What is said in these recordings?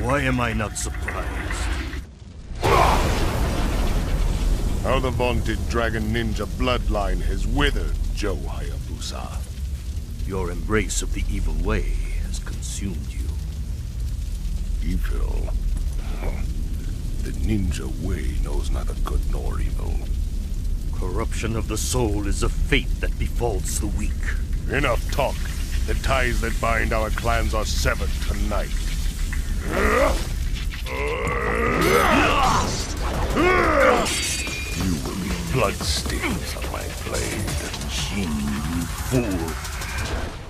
Why am I not surprised? How the vaunted Dragon Ninja bloodline has withered, Joe Hayabusa. Your embrace of the evil way has consumed you. Evil? The ninja way knows neither good nor evil. Corruption of the soul is a fate that befalls the weak. Enough talk. The ties that bind our clans are severed tonight. You will be bloodstains on my blade. Shin, you fool.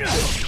Go!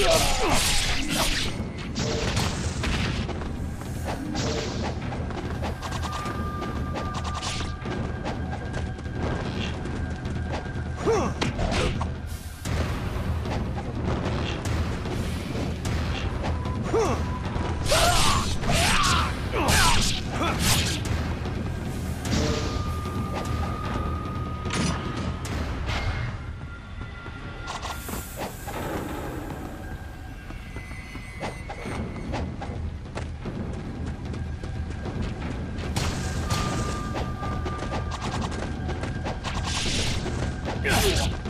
Yeah! Yeah.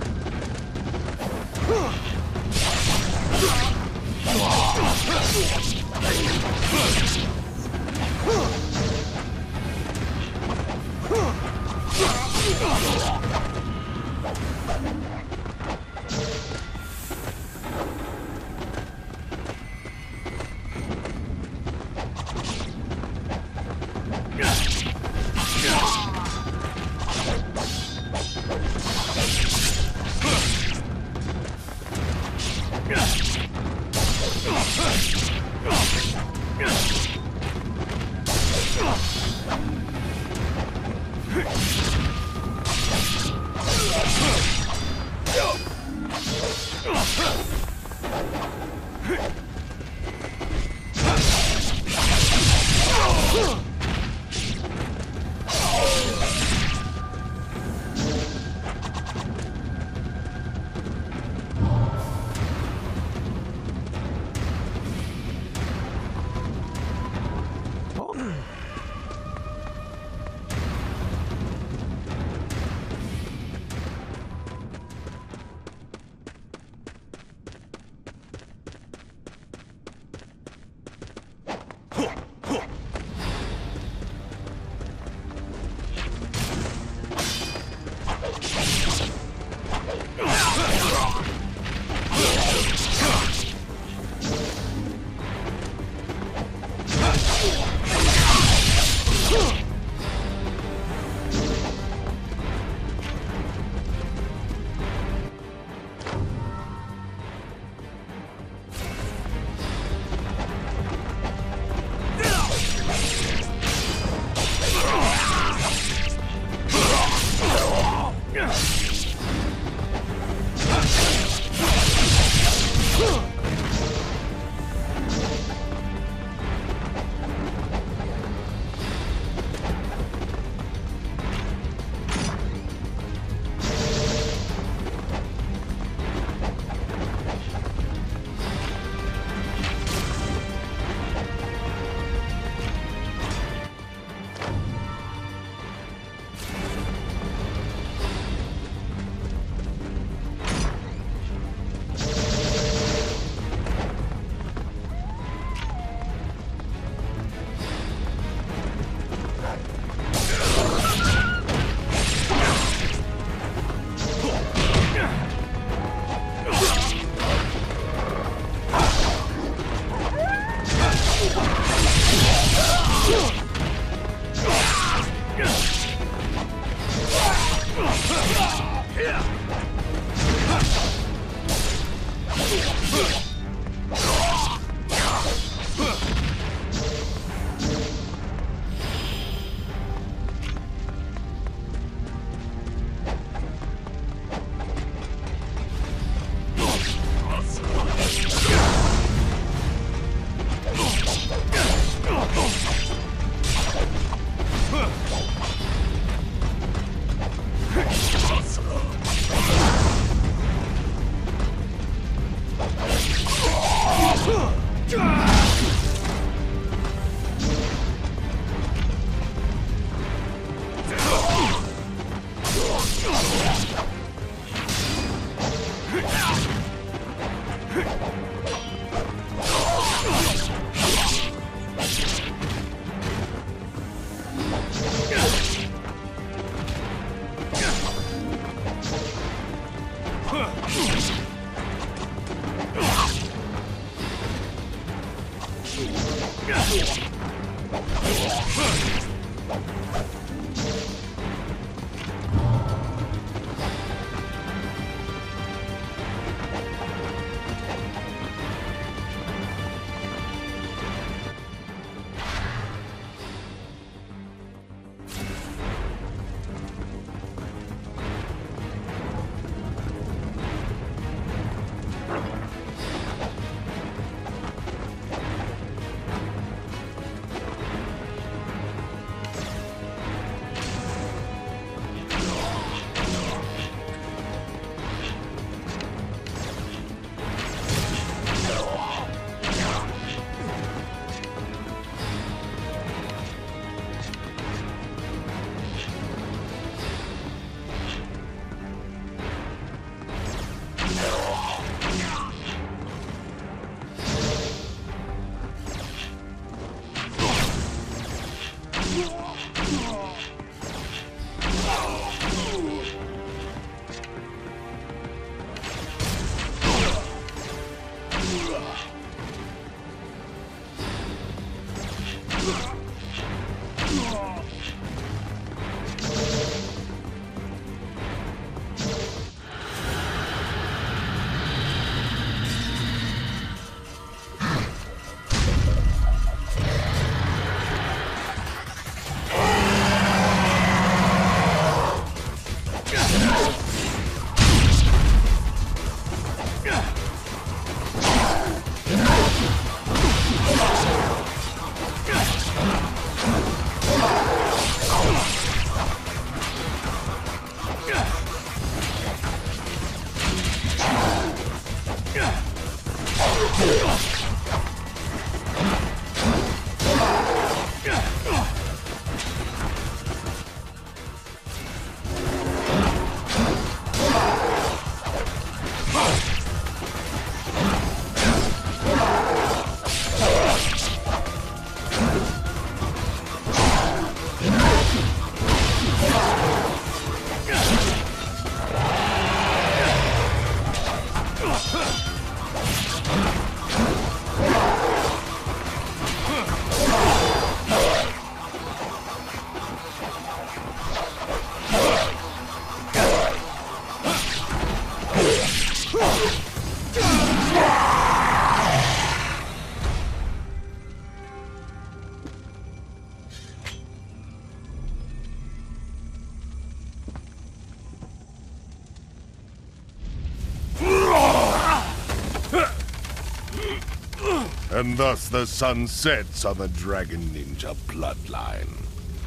Thus the sun sets on the Dragon Ninja bloodline.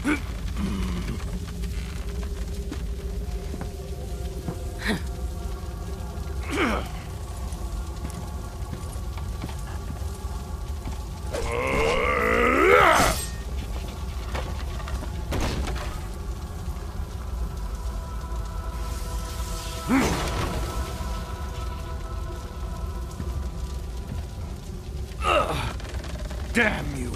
Damn you!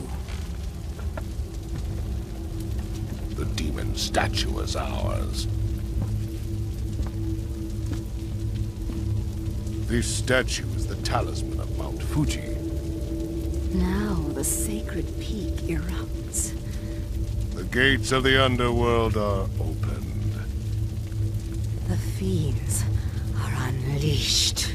The demon statue is ours. This statue is the talisman of Mount Fuji. Now the sacred peak erupts. The gates of the underworld are opened. The fiends are unleashed.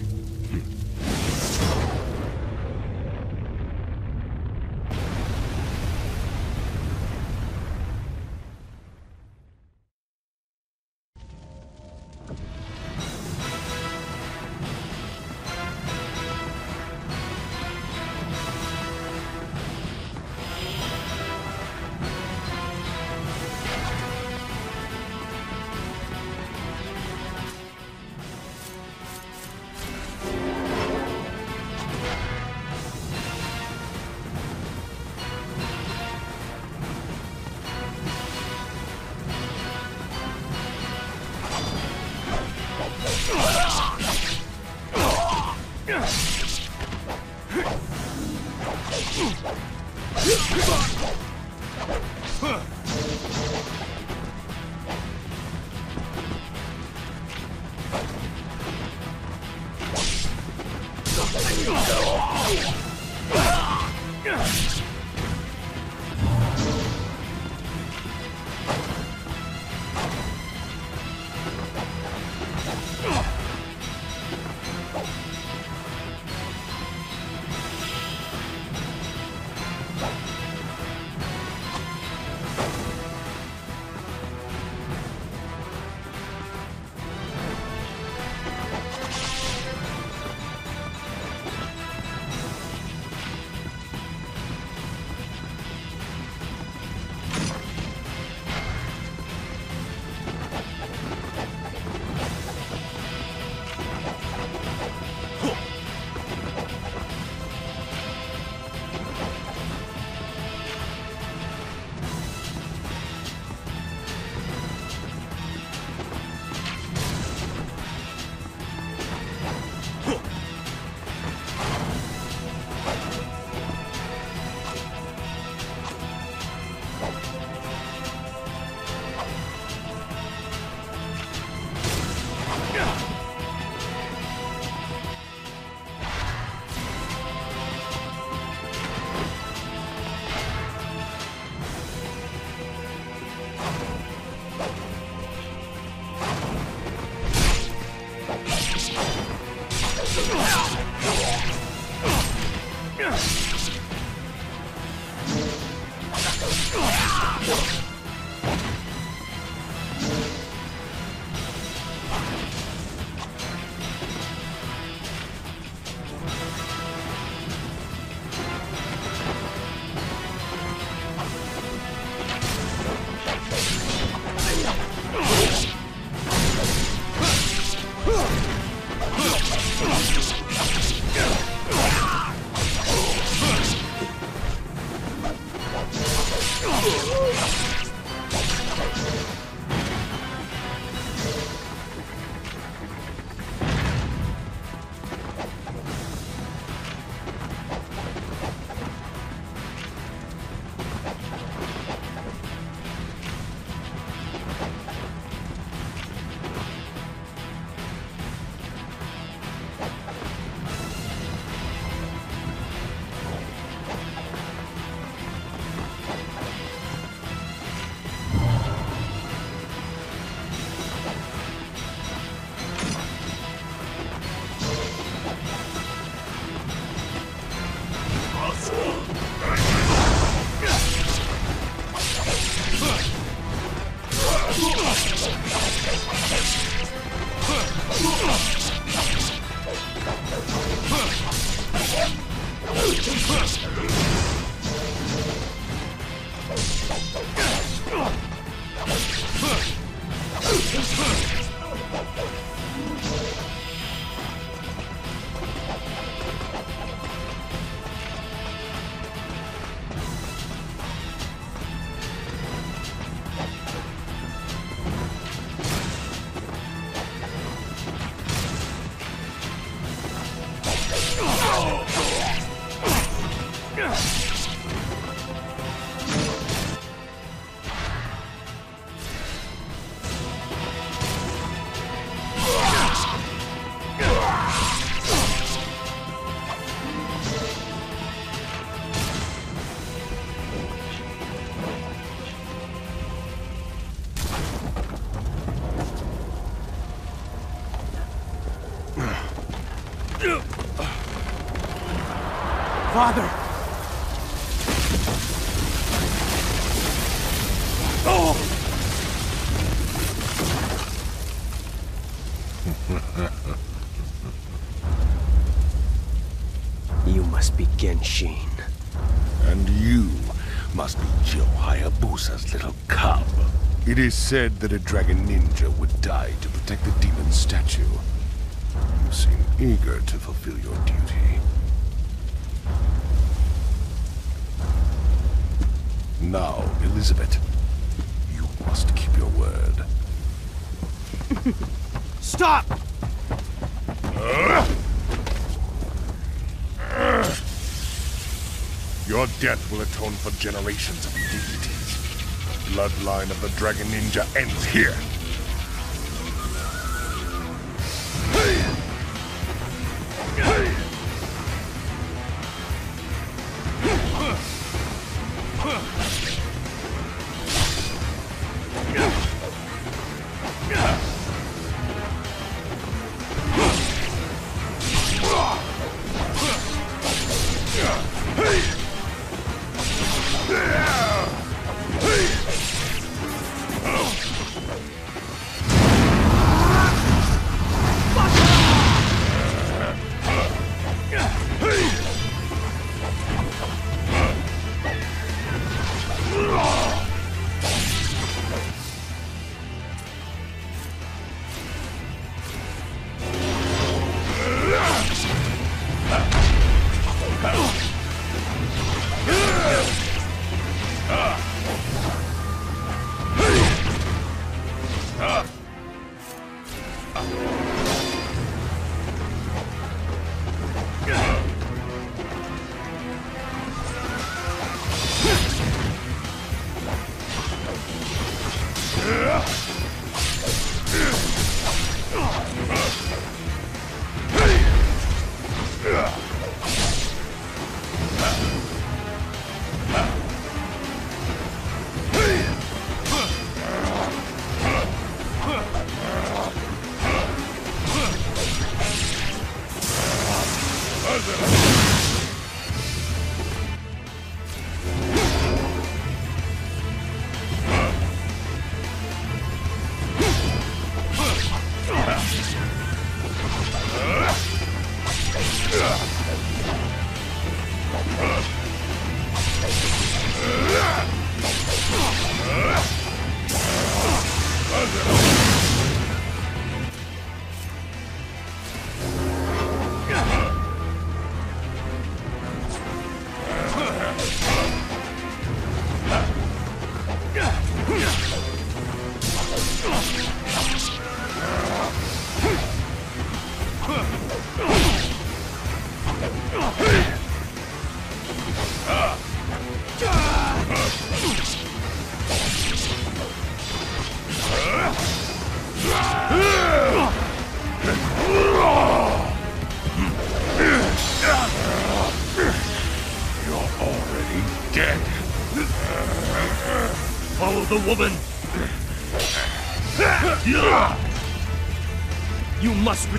Father! Oh! You must be Genshin. And you must be Joe Hayabusa's little cub. It is said that a dragon ninja would die to protect the demon statue. You seem eager to fulfill your duty. Elizabeth, you must keep your word. Stop! Your death will atone for generations of indignities. The bloodline of the Dragon Ninja ends here.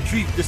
Retrieve the